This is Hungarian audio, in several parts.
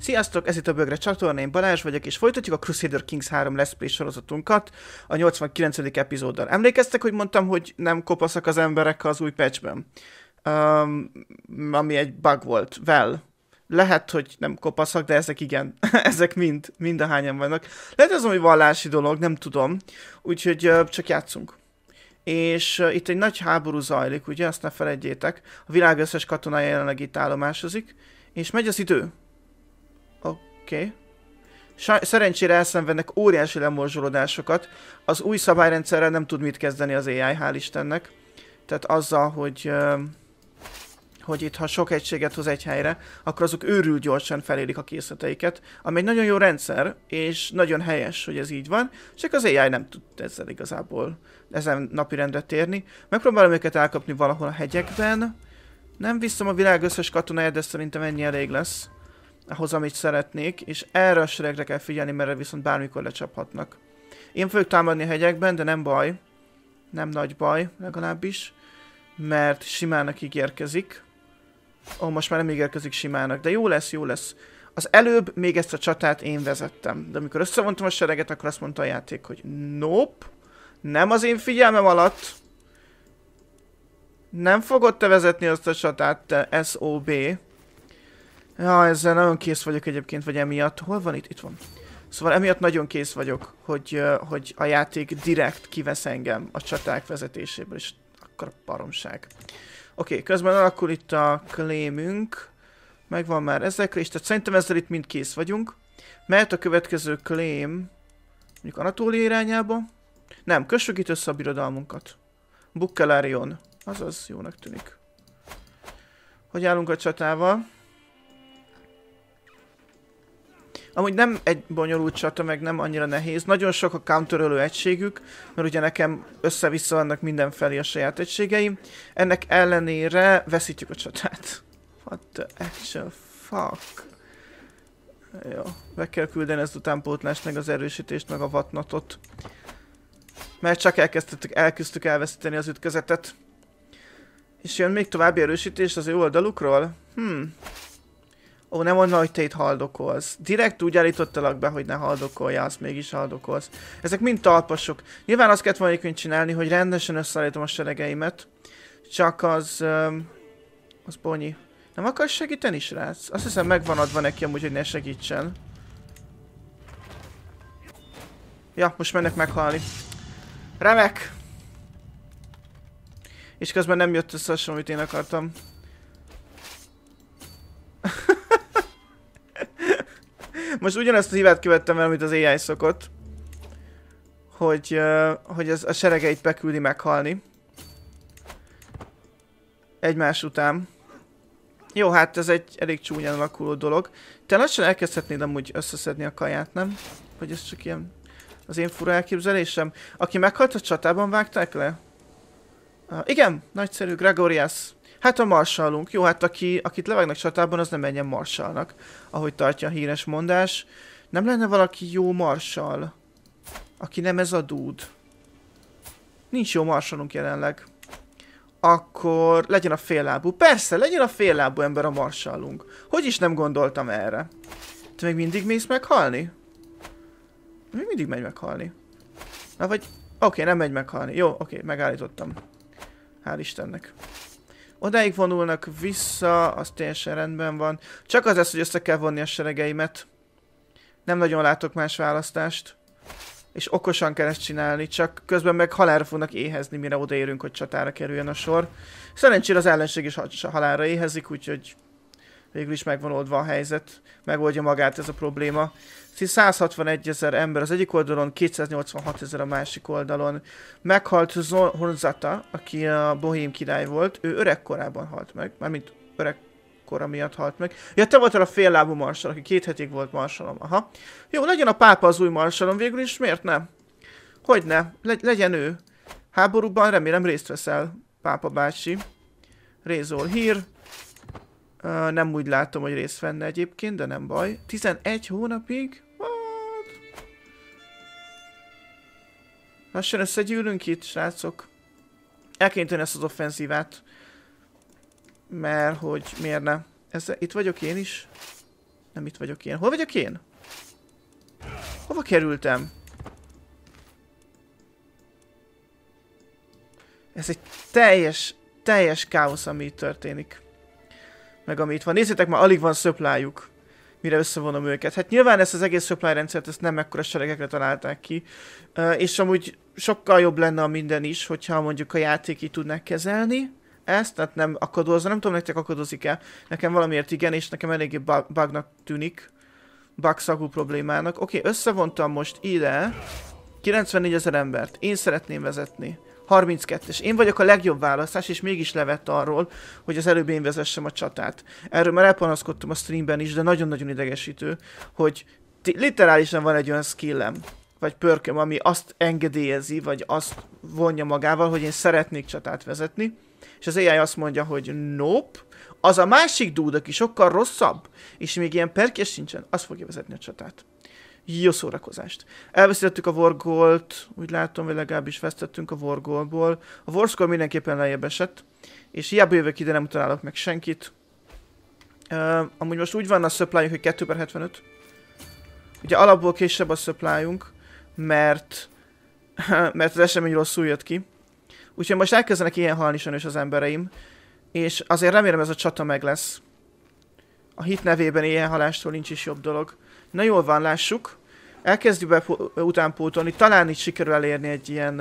Sziasztok, ez itt a Bögre csatorna, én Balázs vagyok, és folytatjuk a Crusader Kings 3 Let's Play sorozatunkat a 89. epizóddal. Emlékeztek, hogy mondtam, hogy nem kopaszak az emberek az új patchben? Um, ami egy bug volt. Well, lehet, hogy nem kopaszak, de ezek igen. ezek mind, mind a hányan vannak. Lehet ez ami vallási dolog, nem tudom. Úgyhogy uh, csak játszunk. És uh, itt egy nagy háború zajlik, ugye, azt ne felejtjétek. A világ összes katonája jelenleg itt állomásozik. És megy az idő. Oké. Okay. Szerencsére elszenvednek óriási lemorzsolódásokat. Az új szabályrendszerrel nem tud mit kezdeni az AI, hál' Istennek. Tehát azzal, hogy, hogy itt ha sok egységet hoz egy helyre, akkor azok őrül gyorsan felélik a készleteiket, ami egy nagyon jó rendszer, és nagyon helyes, hogy ez így van, csak az AI nem tud ezzel igazából ezen napirendre térni. Megpróbálom őket elkapni valahol a hegyekben. Nem viszem a világ összes katonáját, de szerintem ennyi elég lesz ahhoz, amit szeretnék, és erre a seregre kell figyelni, mert viszont bármikor lecsaphatnak. Én fogok támadni a hegyekben, de nem baj. Nem nagy baj, legalábbis. Mert simának ígérkezik. Ó, most már nem ígérkezik simának, de jó lesz, jó lesz. Az előbb még ezt a csatát én vezettem, de amikor összevontam a sereget, akkor azt mondta a játék, hogy nope, nem az én figyelmem alatt. Nem fogod te vezetni azt a csatát, te SOB. Ja, ezzel nagyon kész vagyok egyébként, vagy emiatt. Hol van itt? Itt van. Szóval emiatt nagyon kész vagyok, hogy, hogy a játék direkt kivesz engem a csaták vezetéséből, és akkor a paromság. Oké, okay, közben alakul itt a claimünk. Megvan már ezekre, és tehát szerintem ezzel itt mind kész vagyunk. Mert a következő claim, mondjuk Anatólia irányába. Nem, kössük itt össze a birodalmunkat. Bukkelarion. Azaz, jónak tűnik. Hogy állunk a csatával? Amúgy nem egy bonyolult csata, meg nem annyira nehéz. Nagyon sok a counterölő egységük, mert ugye nekem össze-vissza vannak mindenfelé a saját egységeim. Ennek ellenére veszítjük a csatát. What the actual fuck? Jó, be kell küldeni ezt utánpótlást, meg az erősítést, meg a vatnatot. Mert csak elkezdtük, elkezdtük elveszíteni az ütközetet. És jön még további erősítés az ő oldalukról? Hmm, Ó, nem mondva, hogy te itt haldokolsz. Direkt úgy állítottalak be, hogy ne haldokolja, azt mégis haldokolsz. Ezek mind talpasok. Nyilván azt kellett volna csinálni, hogy rendesen összeállítom a seregeimet. Csak az... Um, az bonyi. Nem akarsz segíteni, srác? Azt hiszem megvan adva neki amúgy, hogy ne segítsen. Ja, most mennek meghalni. Remek! És közben nem jött össze az, amit én akartam. Most ugyanezt a hibát követtem el, amit az AI szokott. Hogy, uh, hogy ez a seregeit beküldi meghalni. Egymás után. Jó, hát ez egy elég csúnyán alakuló dolog. Te lassan elkezdhetnéd amúgy összeszedni a kaját, nem? Vagy ez csak ilyen az én fura elképzelésem. Aki meghalt a csatában, vágták le? Uh, igen, nagyszerű, Gregorias. Hát a marsalunk. Jó, hát aki, akit levágnak csatában, az nem menjen marsalnak, ahogy tartja a híres mondás. Nem lenne valaki jó marsal? Aki nem ez a dúd. Nincs jó marsalunk jelenleg. Akkor legyen a féllábú. Persze, legyen a féllábú ember a marsalunk. Hogy is nem gondoltam erre? Te még mindig mész meghalni? Még mindig megy meghalni. Na vagy... Oké, okay, nem megy meghalni. Jó, oké, okay, megállítottam. Hál' Istennek. Odáig vonulnak vissza, az teljesen rendben van. Csak az lesz, hogy össze kell vonni a seregeimet. Nem nagyon látok más választást. És okosan kell ezt csinálni, csak közben meg halálra fognak éhezni, mire odaérünk, hogy csatára kerüljön a sor. Szerencsére az ellenség is halálra éhezik, úgyhogy végül is megvan oldva a helyzet. Megoldja magát ez a probléma. 161 ezer ember az egyik oldalon, 286 ezer a másik oldalon. Meghalt Horzata, aki a bohém király volt, ő öregkorában halt meg, mármint öreg kora miatt halt meg. Ja, te voltál a féllábú marsal, aki két hetig volt marsalom. Aha. Jó, legyen a pápa az új marsalom végül is, miért ne? Hogy ne? Le legyen ő. Háborúban remélem részt veszel, pápa bácsi. Rézol hír. Uh, nem úgy látom, hogy részt venne egyébként, de nem baj. 11 hónapig? Lassan összegyűlünk itt, srácok. El ezt az offenzívát. Mert hogy miért ne? Ez, itt vagyok én is. Nem itt vagyok én. Hol vagyok én? Hova kerültem? Ez egy teljes, teljes káosz, ami itt történik. Meg ami itt van. Nézzétek már, alig van szöplájuk mire összevonom őket. Hát nyilván ezt az egész supply rendszert ezt nem ekkora seregekre találták ki, és amúgy sokkal jobb lenne a minden is, hogyha mondjuk a játék így tudnák kezelni ezt, tehát nem akadozza, nem tudom nektek akadozik-e, nekem valamiért igen, és nekem eléggé bugnak tűnik, bugszagú problémának. Oké, okay, összevontam most ide 94 ezer embert, én szeretném vezetni. 32-es. Én vagyok a legjobb választás, és mégis levett arról, hogy az előbb én vezessem a csatát. Erről már elpanaszkodtam a streamben is, de nagyon-nagyon idegesítő, hogy literálisan van egy olyan skillem, vagy pörköm, ami azt engedélyezi, vagy azt vonja magával, hogy én szeretnék csatát vezetni, és az AI azt mondja, hogy nope, az a másik dude, aki sokkal rosszabb, és még ilyen perkes sincsen, az fogja vezetni a csatát jó szórakozást. Elveszítettük a Wargolt, úgy látom, hogy legalábbis vesztettünk a Wargolból. A Warscore mindenképpen lejjebb esett, és hiába jövök ide, nem találok meg senkit. Uh, amúgy most úgy van a supply hogy 2 per 75. Ugye alapból később a supply mert, mert az esemény rosszul jött ki. Úgyhogy most elkezdenek ilyen halni sajnos az embereim, és azért remélem ez a csata meg lesz. A hit nevében ilyen halástól nincs is jobb dolog. Na jól van, lássuk. Elkezdjük be utánpótolni. Talán itt sikerül elérni egy ilyen...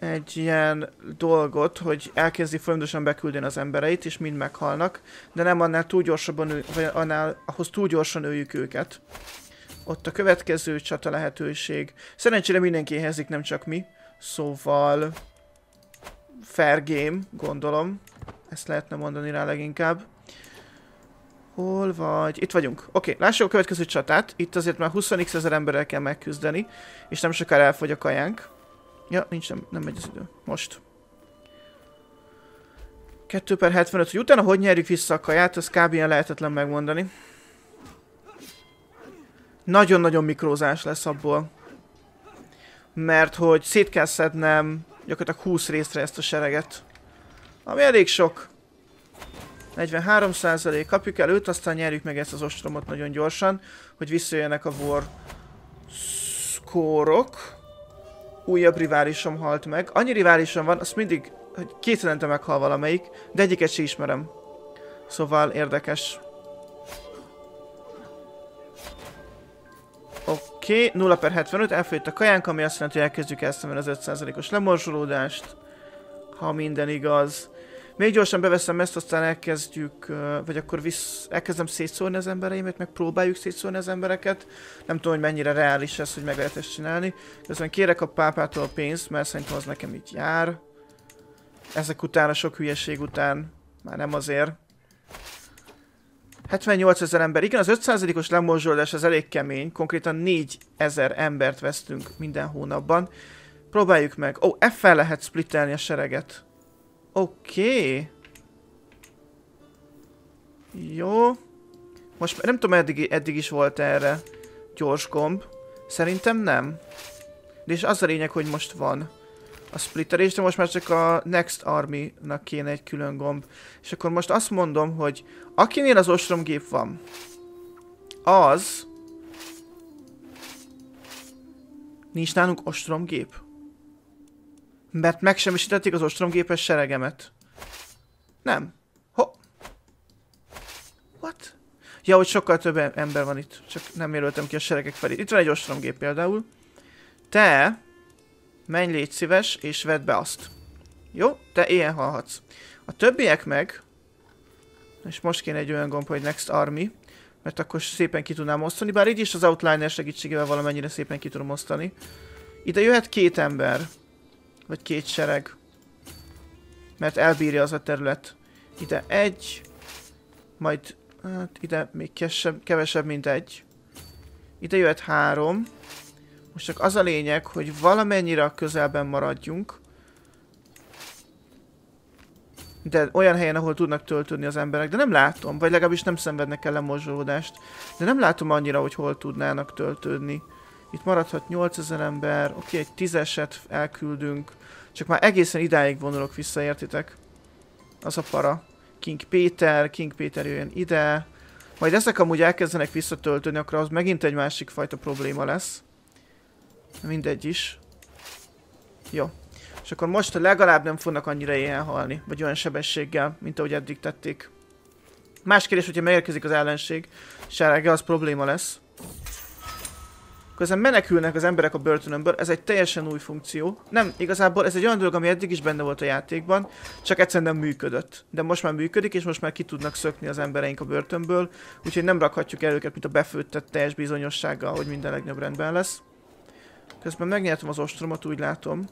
egy ilyen dolgot, hogy elkezdi folyamatosan beküldeni az embereit, és mind meghalnak, de nem annál túl gyorsabban, vagy annál, ahhoz túl gyorsan öljük őket. Ott a következő csata lehetőség. Szerencsére mindenki éhezik, nem csak mi. Szóval... Fair game, gondolom. Ezt lehetne mondani rá leginkább. Hol vagy? Itt vagyunk. Oké, okay, lássuk a következő csatát. Itt azért már 20 ezer emberrel kell megküzdeni, és nem sokára elfogy a kajánk. Ja, nincs, nem, nem megy az idő. Most. 2 per 75, hogy utána hogy nyerjük vissza a kaját, az kb. ilyen lehetetlen megmondani. Nagyon-nagyon mikrózás lesz abból. Mert hogy szét kell szednem gyakorlatilag 20 részre ezt a sereget. Ami elég sok. 43% kapjuk el őt, aztán nyerjük meg ezt az ostromot nagyon gyorsan, hogy visszajöjjenek a war szkórok. Újabb riválisom halt meg. Annyi riválisom van, azt mindig, hogy két hetente meghal valamelyik, de egyiket sem ismerem. Szóval érdekes. Oké, okay, 0 per 75, elfogyott a kajánk, ami azt jelenti, hogy elkezdjük ezt az 5%-os lemorzsolódást. Ha minden igaz. Még gyorsan beveszem ezt, aztán elkezdjük, vagy akkor visz, elkezdem szétszórni az embereimet, meg próbáljuk szétszórni az embereket. Nem tudom, hogy mennyire reális ez, hogy meg lehet ezt csinálni. Közben kérek a pápától a pénzt, mert szerintem az nekem így jár. Ezek után, a sok hülyeség után, már nem azért. 78 ezer ember. Igen, az 5%-os lemorzsolódás az elég kemény. Konkrétan 4 ezer embert vesztünk minden hónapban. Próbáljuk meg. Ó, oh, F-fel lehet splittelni a sereget. Oké. Okay. Jó. Most nem tudom, eddig, eddig is volt erre gyors gomb. Szerintem nem. De és az a lényeg, hogy most van a splitterés, de most már csak a Next Army-nak kéne egy külön gomb. És akkor most azt mondom, hogy akinél az ostromgép van, az... Nincs nálunk ostromgép? Mert megsemmisítették az ostromgépes seregemet. Nem. Ho. What? Ja, hogy sokkal több ember van itt. Csak nem jelöltem ki a seregek felé. Itt van egy ostromgép például. Te menj légy szíves, és vedd be azt. Jó? Te ilyen halhatsz. A többiek meg... És most kéne egy olyan gomb, hogy Next Army. Mert akkor szépen ki tudnám osztani. Bár így is az Outliner segítségével valamennyire szépen ki tudom osztani. Ide jöhet két ember. Vagy két sereg. Mert elbírja az a terület. Ide egy. Majd hát ide még kevesebb, kevesebb mint egy. Ide jöhet három. Most csak az a lényeg, hogy valamennyire a közelben maradjunk. De olyan helyen, ahol tudnak töltődni az emberek. De nem látom, vagy legalábbis nem szenvednek el lemozsolódást. De nem látom annyira, hogy hol tudnának töltődni. Itt maradhat 8000 ember, oké, egy tízeset elküldünk. Csak már egészen idáig vonulok vissza, értitek? Az a para. King Péter, King Péter jöjjön ide. Majd ezek amúgy elkezdenek visszatöltődni, akkor az megint egy másik fajta probléma lesz. Mindegy is. Jó. És akkor most legalább nem fognak annyira ilyen halni, vagy olyan sebességgel, mint ahogy eddig tették. Más kérdés, hogyha megérkezik az ellenség, serege, az probléma lesz. Közben menekülnek az emberek a börtönömből, ez egy teljesen új funkció. Nem, igazából ez egy olyan dolog, ami eddig is benne volt a játékban, csak egyszerűen nem működött. De most már működik, és most már ki tudnak szökni az embereink a börtönből, úgyhogy nem rakhatjuk el őket, mint a befőttett teljes bizonyossággal, hogy minden legnagyobb rendben lesz. Közben megnyertem az ostromot, úgy látom.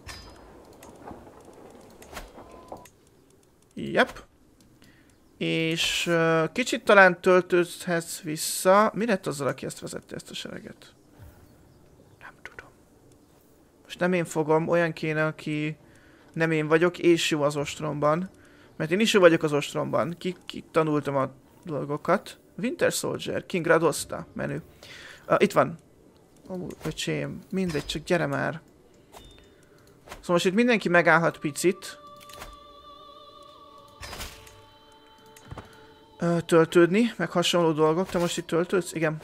Yep. És uh, kicsit talán töltődhetsz vissza. Mi lett azzal, aki ezt vezette, ezt a sereget? Nem tudom. Most nem én fogom, olyan kéne, aki nem én vagyok, és jó az ostromban. Mert én is jó vagyok az ostromban. Ki, ki tanultam a dolgokat. Winter Soldier, King Radosta menü. Uh, itt van. Ó, öcsém, mindegy, csak gyere már. Szóval most itt mindenki megállhat picit. Ö, töltődni, meg hasonló dolgok. Te most itt töltődsz? Igen.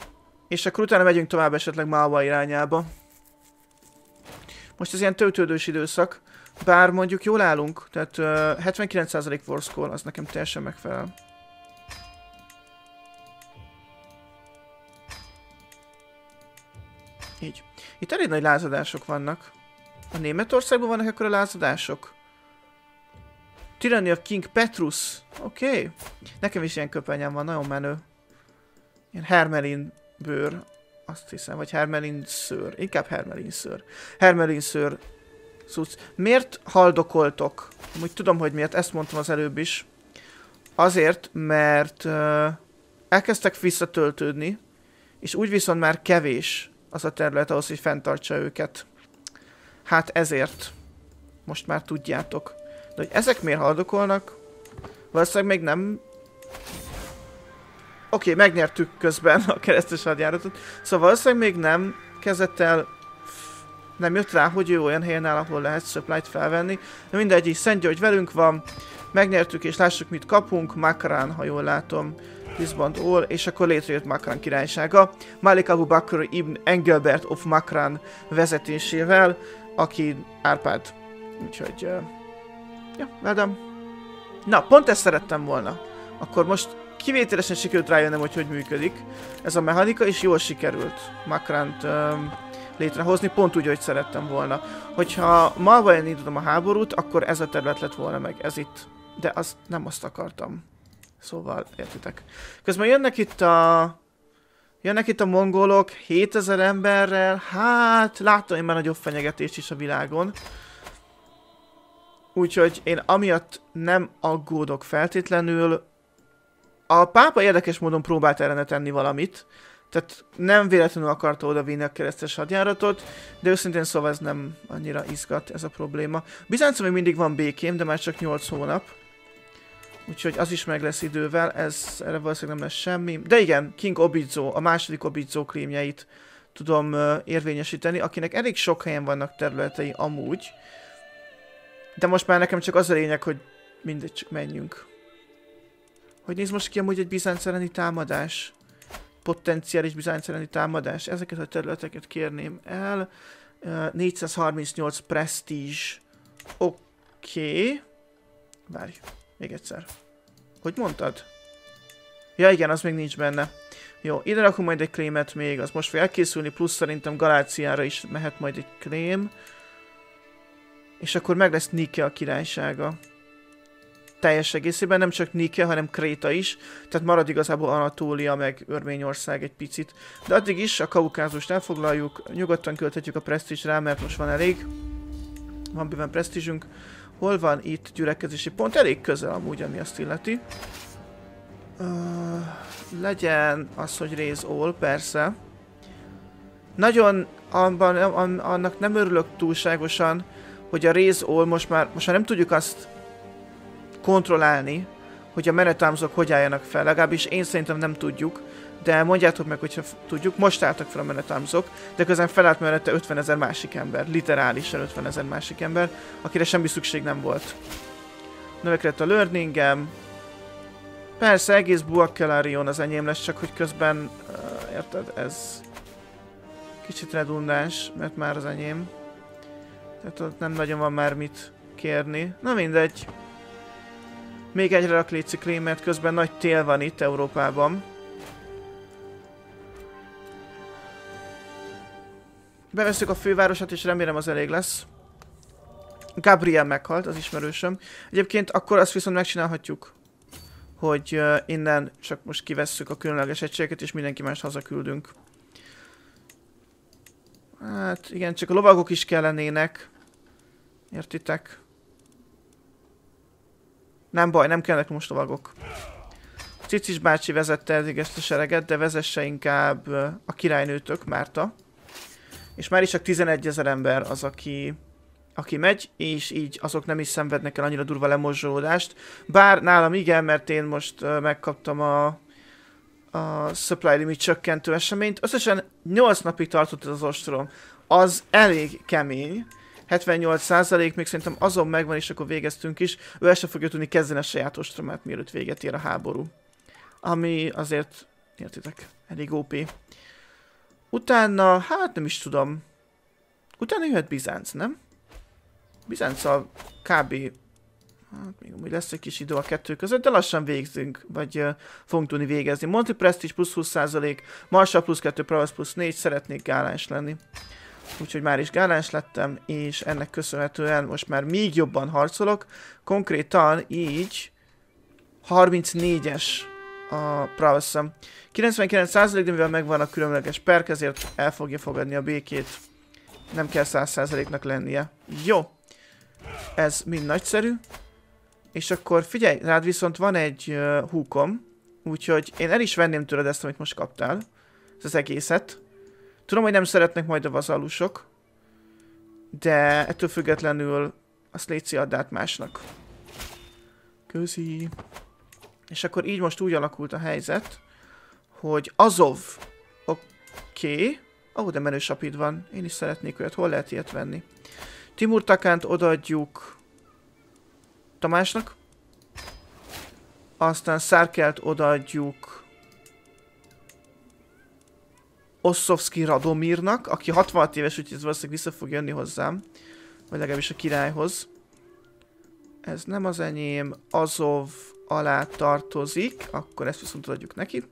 És akkor utána megyünk tovább esetleg Malva irányába. Most ez ilyen töltődős időszak. Bár mondjuk jól állunk, tehát uh, 79% war score, az nekem teljesen megfelel. Így. Itt elég nagy lázadások vannak. A Németországban vannak akkor a lázadások? Tyranny of King Petrus. Oké. Okay. Nekem is ilyen köpenyem van, nagyon menő. Ilyen Hermelin bőr. Azt hiszem, vagy Hermelin szőr. Inkább Hermelin szőr. Hermelin szőr. Szuc. Miért haldokoltok? Úgy tudom, hogy miért. Ezt mondtam az előbb is. Azért, mert uh, elkezdtek visszatöltődni, és úgy viszont már kevés az a terület ahhoz, hogy fenntartsa őket. Hát ezért. Most már tudjátok. De hogy ezek miért haldokolnak? Valószínűleg még nem... Oké, okay, megnyertük közben a keresztes hadjáratot. Szóval valószínűleg még nem kezdett el... Nem jött rá, hogy ő olyan helyen áll, ahol lehet supply-t felvenni. De mindegy, így Szent György velünk van. Megnyertük és lássuk mit kapunk. Makarán, ha jól látom. Lisbon All, és akkor létrejött Makran királysága. Malik Abu Bakr ibn Engelbert of Makran vezetésével, aki Árpád. Úgyhogy... Uh, ja, velem. Na, pont ezt szerettem volna. Akkor most kivételesen sikerült rájönnöm, hogy hogy működik. Ez a mechanika, és jól sikerült Makrant um, létrehozni, pont úgy, hogy szerettem volna. Hogyha Malva indítom a háborút, akkor ez a terület lett volna meg, ez itt. De azt nem azt akartam. Szóval, értitek. Közben jönnek itt a... Jönnek itt a mongolok 7000 emberrel, hát láttam én már nagyobb fenyegetést is a világon. Úgyhogy én amiatt nem aggódok feltétlenül. A pápa érdekes módon próbált ellene tenni valamit. Tehát nem véletlenül akarta oda vinni a keresztes hadjáratot, de őszintén szóval ez nem annyira izgat ez a probléma. Bizáncon még mindig van békém, de már csak 8 hónap. Úgyhogy az is meg lesz idővel, ez erre valószínűleg nem lesz semmi. De igen, King Obizo, a második Obizo krémjeit tudom uh, érvényesíteni, akinek elég sok helyen vannak területei amúgy. De most már nekem csak az a lényeg, hogy mindegy, csak menjünk. Hogy néz most ki amúgy egy bizánc elleni támadás? Potenciális bizánc elleni támadás. Ezeket a területeket kérném el. Uh, 438 prestige. Oké. Okay. Várj. Még egyszer. Hogy mondtad? Ja igen, az még nincs benne. Jó, ide rakunk majd egy krémet még, az most fog elkészülni, plusz szerintem Galáciára is mehet majd egy krém. És akkor meg lesz Nike a királysága. Teljes egészében, nem csak Nike, hanem Kréta is. Tehát marad igazából Anatólia, meg Örményország egy picit. De addig is a Kaukázust elfoglaljuk, nyugodtan költhetjük a presztízs rá, mert most van elég. Van bőven presztízsünk. Hol van itt gyülekezési pont? Elég közel amúgy, ami azt illeti. Uh, legyen az, hogy raise all, persze. Nagyon abban, annak nem örülök túlságosan, hogy a raise all most már, most már nem tudjuk azt kontrollálni, hogy a menetámzok hogy álljanak fel. Legalábbis én szerintem nem tudjuk de mondjátok meg, hogyha tudjuk, most álltak fel a menetámzok, de közben felállt mellette 50 ezer másik ember, literálisan 50 ezer másik ember, akire semmi szükség nem volt. Növekedett a learningem, Persze, egész Buakelarion az enyém lesz, csak hogy közben, uh, érted, ez kicsit redundáns, mert már az enyém. Tehát ott nem nagyon van már mit kérni. Na mindegy. Még egyre rak léci mert közben nagy tél van itt Európában. Beveszünk a fővárosat, és remélem az elég lesz. Gabriel meghalt, az ismerősöm. Egyébként akkor azt viszont megcsinálhatjuk, hogy uh, innen csak most kivesszük a különleges egységeket, és mindenki más hazaküldünk. Hát igen, csak a lovagok is kellenének. Értitek? Nem baj, nem kellnek most lovagok. Cicis bácsi vezette eddig ezt a sereget, de vezesse inkább a királynőtök, Márta. És már is csak 11 ezer ember az, aki, aki megy, és így azok nem is szenvednek el annyira durva lemorzsolódást. Bár nálam igen, mert én most megkaptam a, a supply limit csökkentő eseményt. Összesen 8 napig tartott ez az ostrom. Az elég kemény. 78% még szerintem azon megvan, és akkor végeztünk is. Ő el sem fogja tudni kezdeni a saját ostromát, mielőtt véget ér a háború. Ami azért, értitek, elég OP. Utána, hát nem is tudom. Utána jöhet Bizánc, nem? Bizánc kb. Hát még úgy lesz egy kis idő a kettő között, de lassan végzünk, vagy uh, fogunk tudni végezni. Monty Prestige plusz 20%, Marshall plusz 2, Prowess plusz 4, szeretnék gáláns lenni. Úgyhogy már is gáláns lettem, és ennek köszönhetően most már még jobban harcolok. Konkrétan így 34-es a Prowess-em. 99% de mivel megvan a különleges perk, ezért el fogja fogadni a békét. Nem kell 100%-nak lennie. Jó. Ez mind nagyszerű. És akkor figyelj, rád viszont van egy uh. Úgyhogy én el is venném tőled ezt, amit most kaptál. Ez az egészet. Tudom, hogy nem szeretnek majd a vazalusok. De ettől függetlenül azt létszi add át másnak. Közi. És akkor így most úgy alakult a helyzet, hogy Azov, oké, okay. Ó, oh, de menő sapid van. Én is szeretnék olyat. Hol lehet ilyet venni? Timur Takánt odaadjuk Tamásnak. Aztán Szárkelt odaadjuk Osszovszki Radomirnak, aki 66 éves, úgyhogy ez valószínűleg vissza fog jönni hozzám. Vagy legalábbis a királyhoz. Ez nem az enyém. Azov alá tartozik, akkor ezt viszont adjuk neki.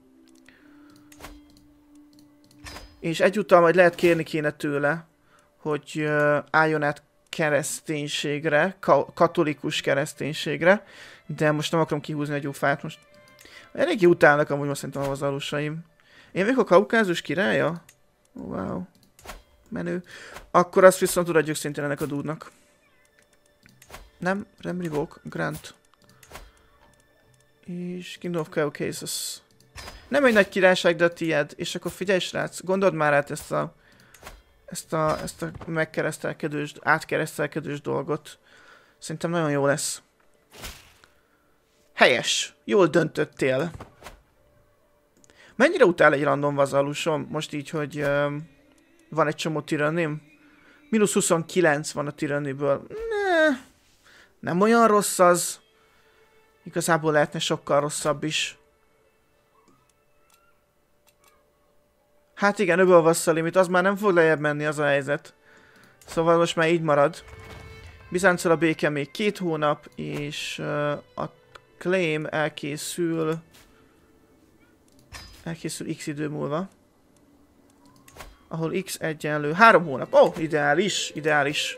És egyúttal majd lehet kérni kéne tőle, hogy álljon át kereszténységre, ka katolikus kereszténységre, de most nem akarom kihúzni a gyufát, most eléggé utálnak amúgy most szerintem a vazalusaim. Én vagyok a kaukázus királya? Wow. Menő. Akkor azt viszont adjuk szintén ennek a dúdnak. Nem, Remrivok, Grant. És Kingdom of Caucasus. Nem egy nagy királyság, de a tied. És akkor figyelj srác, gondold már át ezt a ezt a, ezt a megkeresztelkedős, átkeresztelkedős dolgot. Szerintem nagyon jó lesz. Helyes. Jól döntöttél. Mennyire utál egy random vazalusom? Most így, hogy um, van egy csomó tirannim? Minusz 29 van a tiranniből. Ne, nem olyan rossz az. Igazából lehetne sokkal rosszabb is. Hát igen, öbölvasszal limit, az már nem fog lejjebb menni az a helyzet. Szóval most már így marad. Bizánccal a béke még két hónap, és uh, a claim elkészül... Elkészül x idő múlva. Ahol x egyenlő... Három hónap. Ó, oh, ideális, ideális.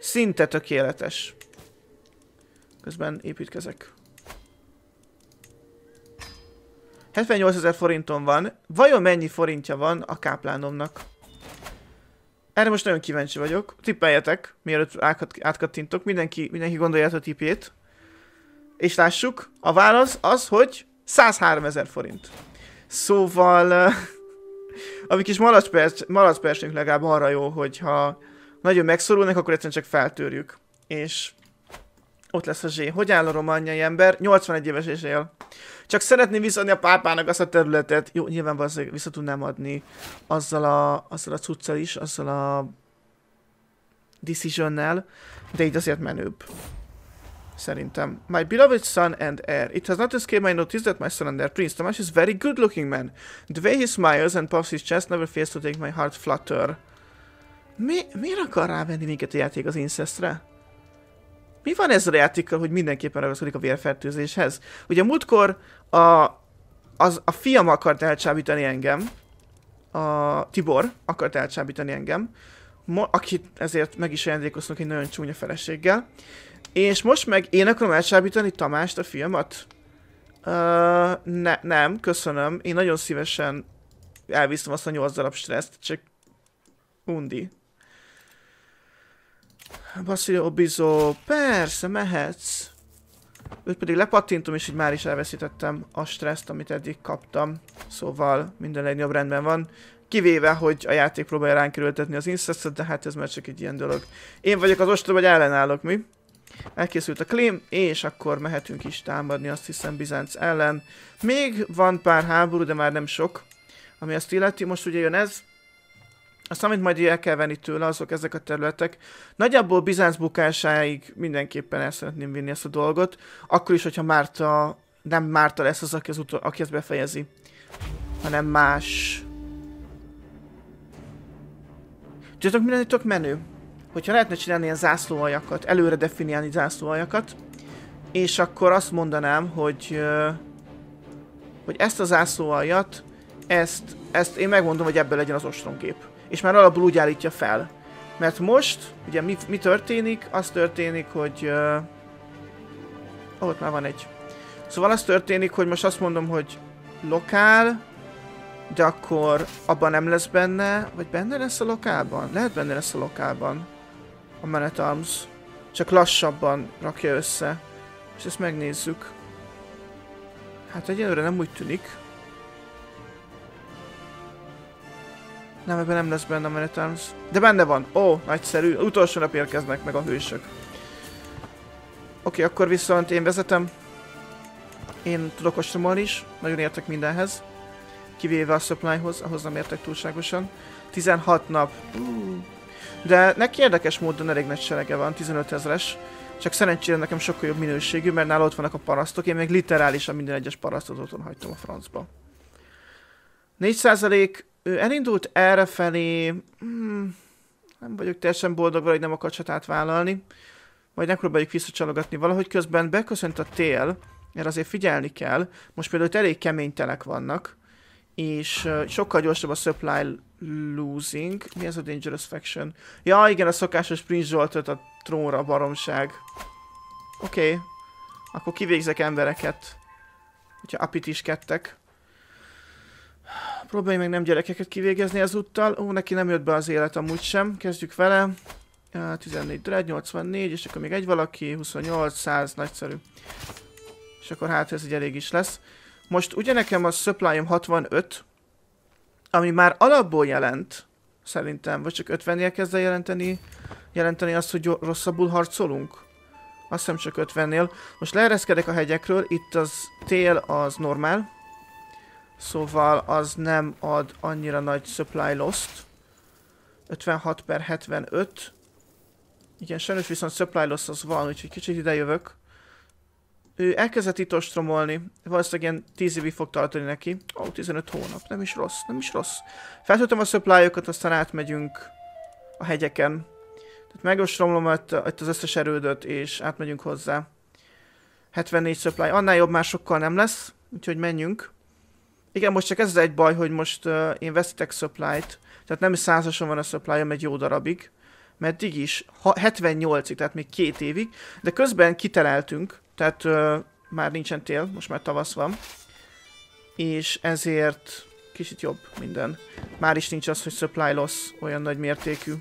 Szinte tökéletes. Közben építkezek. 78 ezer forinton van. Vajon mennyi forintja van a káplánomnak? Erre most nagyon kíváncsi vagyok. Tippeljetek, mielőtt átkattintok. Mindenki, mindenki gondolja a tipét. És lássuk, a válasz az, hogy 103 ezer forint. Szóval, uh, a kis malacpersünk legalább arra jó, hogyha nagyon megszorulnak, akkor egyszerűen csak feltörjük. És ott lesz a zsé. Hogy áll a romanjai ember? 81 éves és él. Csak szeretném visszadni a pápának azt a területet. Jó, nyilván valószínűleg vissza tudnám adni azzal a, azzal a cuccal is, azzal a decisionnel, de így azért menőbb. Szerintem. My beloved son and heir. It has not escaped my notice that my son and heir, Prince Tamás, is very good looking man. The way he smiles and puffs his chest never fails to take my heart flutter. Mi, miért akar rávenni minket a játék az incestre? Mi van ezzel a játékkal, hogy mindenképpen ragaszkodik a vérfertőzéshez? Ugye múltkor a, az, a fiam akart elcsábítani engem, a Tibor akart elcsábítani engem, mo- akit ezért meg is ajándékoztunk egy nagyon csúnya feleséggel, és most meg én akarom elcsábítani Tamást, a filmat? Uh, ne, nem, köszönöm. Én nagyon szívesen elviszem azt a 8 darab stresszt, csak undi. Basilio Bizó, persze, mehetsz. Őt pedig lepattintom, és így már is elveszítettem a stresszt, amit eddig kaptam. Szóval minden legnagyobb rendben van. Kivéve, hogy a játék próbálja ránk kerültetni az incestet, de hát ez már csak egy ilyen dolog. Én vagyok az ostoba, vagy ellenállok, mi? Elkészült a claim, és akkor mehetünk is támadni, azt hiszem Bizánc ellen. Még van pár háború, de már nem sok, ami azt illeti. Most ugye jön ez, azt, amit majd el kell venni tőle, azok ezek a területek. Nagyjából Bizánc bukásáig mindenképpen el szeretném vinni ezt a dolgot. Akkor is, hogyha Márta, nem Márta lesz az, aki, az utol, aki ezt befejezi, hanem más. Tudjátok, mi tök menő? Hogyha lehetne csinálni ilyen zászlóaljakat, előre definiálni zászlóaljakat, és akkor azt mondanám, hogy, hogy ezt a zászlóaljat, ezt, ezt én megmondom, hogy ebből legyen az ostromkép és már alapból úgy állítja fel. Mert most, ugye mi, mi történik? Az történik, hogy... Ott már van egy. Szóval az történik, hogy most azt mondom, hogy lokál, de akkor abban nem lesz benne, vagy benne lesz a lokálban? Lehet benne lesz a lokálban. A Manet Arms. Csak lassabban rakja össze. És ezt megnézzük. Hát egyelőre nem úgy tűnik. Nem, ebben nem lesz benne a Manhattan's. De benne van. Ó, nagyszerű. Utolsó nap érkeznek meg a hősök. Oké, okay, akkor viszont én vezetem. Én tudok ostromolni is. Nagyon értek mindenhez. Kivéve a supplyhoz, ahhoz nem értek túlságosan. 16 nap. De neki érdekes módon elég nagy serege van, 15 ezeres. Csak szerencsére nekem sokkal jobb minőségű, mert nála ott vannak a parasztok, én még literálisan minden egyes parasztot otthon hagytam a francba. 4% ő elindult erre felé, hmm, nem vagyok teljesen boldog hogy nem akar csatát vállalni. Majd megpróbáljuk visszacsalogatni valahogy közben beköszönt a tél, mert azért figyelni kell. Most például itt elég kemény telek vannak, és uh, sokkal gyorsabb a supply losing. Mi ez a Dangerous Faction? Ja, igen, a szokásos Prince Zsoltot a trónra baromság. Oké. Okay. Akkor kivégzek embereket. Hogyha apit is kettek. Próbálj meg nem gyerekeket kivégezni ezúttal. Ó, neki nem jött be az élet amúgy sem. Kezdjük vele. 14 dread, 84, és akkor még egy valaki, 28, 100, nagyszerű. És akkor hát ez egy elég is lesz. Most ugye nekem a supply 65, ami már alapból jelent, szerintem, vagy csak 50-nél kezd el jelenteni, jelenteni azt, hogy rosszabbul harcolunk. Azt hiszem csak 50-nél. Most leereszkedek a hegyekről, itt az tél az normál, Szóval az nem ad annyira nagy supply lost. 56 per 75. Igen, sajnos viszont supply loss az van, úgyhogy kicsit ide jövök. Ő elkezdett itt ostromolni. Valószínűleg ilyen 10 évig fog tartani neki. Ó, oh, 15 hónap. Nem is rossz, nem is rossz. Feltöltöm a supply aztán átmegyünk a hegyeken. Tehát megostromlom itt az összes erődöt, és átmegyünk hozzá. 74 supply. Annál jobb már sokkal nem lesz, úgyhogy menjünk. Igen, most csak ez az egy baj, hogy most uh, én veszítek supply-t, tehát nem százason van a supply egy jó darabig, meddig is, 78-ig, tehát még két évig, de közben kiteleltünk, tehát uh, már nincsen tél, most már tavasz van, és ezért kicsit jobb minden. Már is nincs az, hogy supply loss olyan nagy mértékű.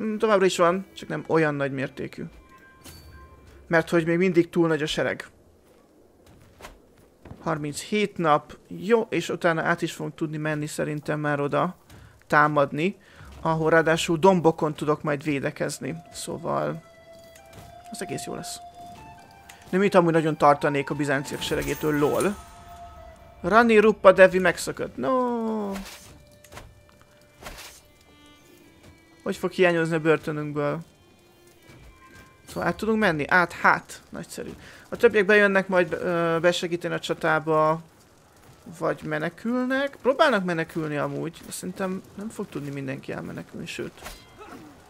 Mm, továbbra is van, csak nem olyan nagy mértékű. Mert hogy még mindig túl nagy a sereg. 37 nap, jó, és utána át is fogunk tudni menni szerintem már oda támadni, ahol ráadásul dombokon tudok majd védekezni, szóval az egész jó lesz. Nem itt amúgy nagyon tartanék a bizánciak seregétől, lol. Rani Ruppa Devi megszökött, no. Hogy fog hiányozni a börtönünkből? Szóval át tudunk menni? Át, hát. Nagyszerű. A többiek bejönnek majd ö, besegíteni a csatába, vagy menekülnek. Próbálnak menekülni amúgy, de szerintem nem fog tudni mindenki elmenekülni, sőt.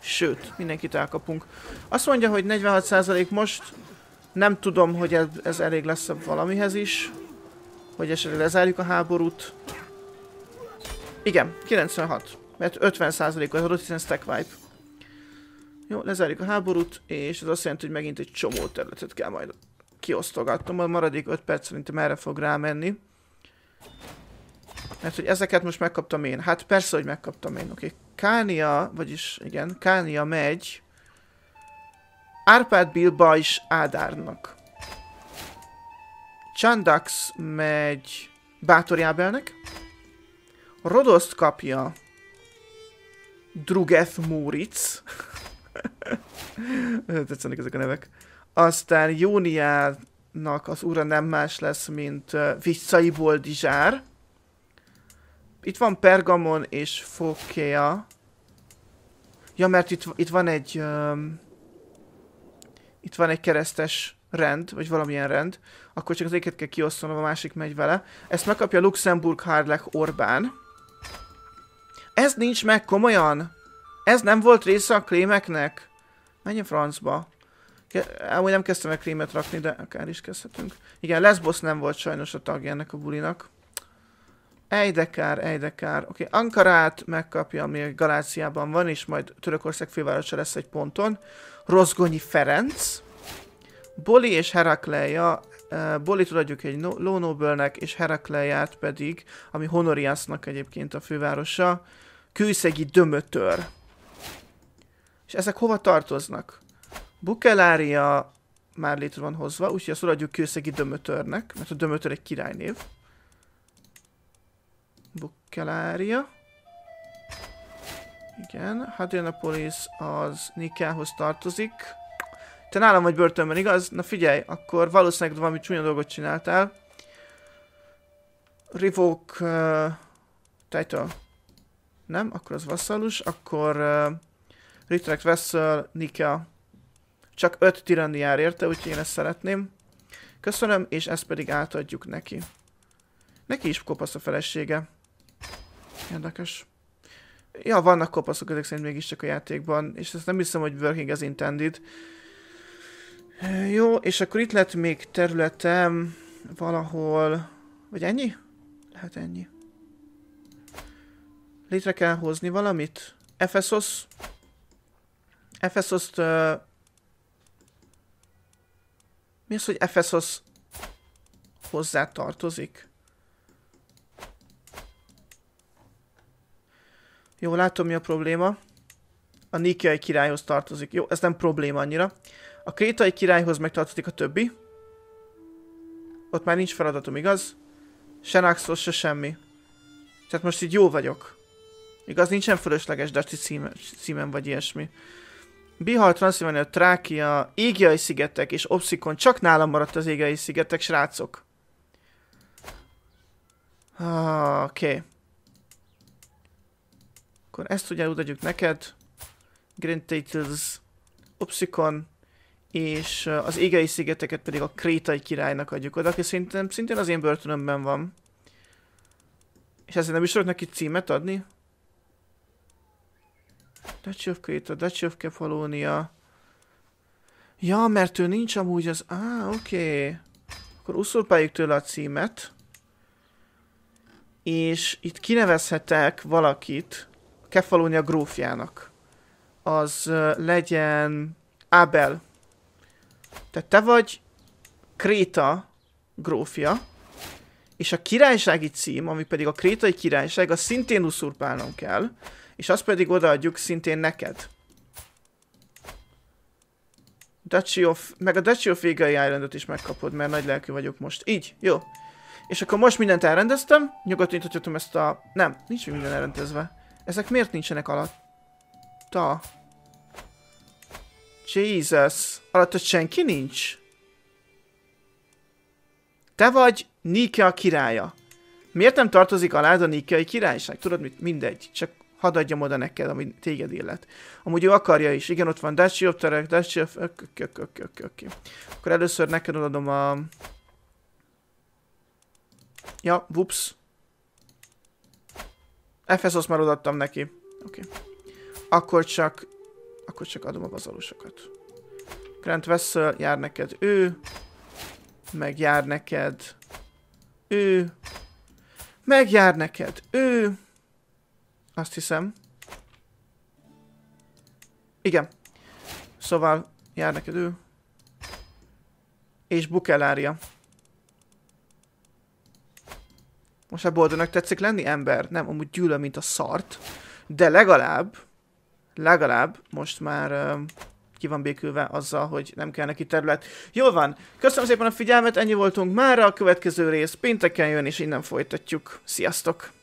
Sőt, mindenkit elkapunk. Azt mondja, hogy 46% most. Nem tudom, hogy ez, ez elég lesz valamihez is. Hogy esetleg lezárjuk a háborút. Igen, 96. Mert 50% az adott, hiszen stack wipe. Jó, lezárjuk a háborút, és ez azt jelenti, hogy megint egy csomó területet kell majd kiosztogatnom. A maradék 5 perc szerintem erre fog rámenni. Mert hogy ezeket most megkaptam én. Hát persze, hogy megkaptam én. Oké, okay. Kánia, vagyis igen, Kánia megy Árpád Bilba is Ádárnak. Chandax megy Bátor Jábelnek. Rodoszt kapja Drugeth Múric. Tetszenek ezek a nevek. Aztán Jóniának az ura nem más lesz, mint uh, Visszai Boldizsár. Itt van Pergamon és Fokea. Ja, mert itt, itt van egy... Um, itt van egy keresztes rend, vagy valamilyen rend, akkor csak az éket kell kiosztanom, a másik megy vele. Ezt megkapja Luxemburg, Harlech, Orbán. Ez nincs meg komolyan? Ez nem volt része a krémeknek? Menj a francba. Amúgy nem kezdtem el krémet rakni, de akár is kezdhetünk. Igen, Lesbos nem volt sajnos a tagja ennek a bulinak. Ejdekár, Ejdekár. Oké, okay. Ankarát megkapja, ami Galáciában van, és majd Törökország fővárosa lesz egy ponton. Rozgonyi Ferenc. Boli és Herakleia. Bolit adjuk egy no Lónóbölnek, és Herakleiát pedig, ami Honoriasnak egyébként a fővárosa, Kőszegi Dömötör. És ezek hova tartoznak? Bukelária már létre van hozva, úgyhogy azt adjuk Kőszegi Dömötörnek, mert a Dömötör egy királynév. Bukelária. Igen, Hadrianopolis az Nikához tartozik. Te nálam vagy börtönben, igaz? Na figyelj, akkor valószínűleg valami csúnya dolgot csináltál. Revoke uh, title. Nem, akkor az vasszalus. Akkor uh, Retract Vessel, Nika. Csak 5 tiranni jár érte, úgyhogy én ezt szeretném. Köszönöm, és ezt pedig átadjuk neki. Neki is kopasz a felesége. Érdekes. Ja, vannak kopaszok ezek szerint mégiscsak a játékban, és ezt nem hiszem, hogy working as intended. Jó, és akkor itt lett még területem valahol... Vagy ennyi? Lehet ennyi. Létre kell hozni valamit? Ephesos. Ephesos-t... Uh... Mi az, hogy Ephesos hozzá tartozik? Jó, látom mi a probléma. A Nikiai királyhoz tartozik. Jó, ez nem probléma annyira. A krétai királyhoz megtartozik a többi. Ott már nincs feladatom, igaz? Se Naxos, se semmi. Tehát most így jó vagyok. Igaz, nincsen fölösleges Dusty címem, vagy ilyesmi. Bihar, Transzilvania, Trákia, Égiai szigetek és Obszikon. Csak nálam maradt az Égiai szigetek, srácok. Ah, Oké. Okay. Akkor ezt ugye odaadjuk neked. Grand Titles, Obszikon, és az égei szigeteket pedig a krétai királynak adjuk oda, aki szintén, szintén az én börtönömben van. És ezért nem is tudok neki címet adni? Duchy of Kreta, Duchy of Kefalonia. Ja, mert ő nincs amúgy az... Á, ah, oké. Okay. Akkor uszulpáljuk tőle a címet. És itt kinevezhetek valakit, Kefalonia grófjának, az legyen Abel. Tehát te vagy Kréta grófja, és a királysági cím, ami pedig a krétai királyság, az szintén uszurpálnom kell, és azt pedig odaadjuk szintén neked. Duchy of, meg a Duchy of Égai Islandot is megkapod, mert nagy lelkű vagyok most. Így, jó. És akkor most mindent elrendeztem, nyugodtan nyithatom ezt a... Nem, nincs minden elrendezve. Ezek miért nincsenek alatta? Jesus. Alatta senki nincs? Te vagy Nike a királya. Miért nem tartozik alá a Nikei királyság? Tudod mit? Mindegy. Csak Hadd adjam oda neked, ami téged illet. Amúgy ő akarja is. Igen, ott van Daciopterek, Daciop... Oké, oké, oké, oké. Akkor először neked adom a... Ja, whoops. Ephesos már odaadtam neki. Oké. Okay. Akkor csak... Akkor csak adom a vazalusokat. Grant Vessel, jár neked ő. Meg jár neked ő. Meg jár neked ő. Azt hiszem. Igen. Szóval jár neked ő. És Bukelária. Most a boldognak tetszik lenni, ember? Nem, amúgy gyűlöm, mint a szart. De legalább, legalább most már uh, ki van békülve azzal, hogy nem kell neki terület. Jól van, köszönöm szépen a figyelmet, ennyi voltunk már, a következő rész pénteken jön, és innen folytatjuk. Sziasztok!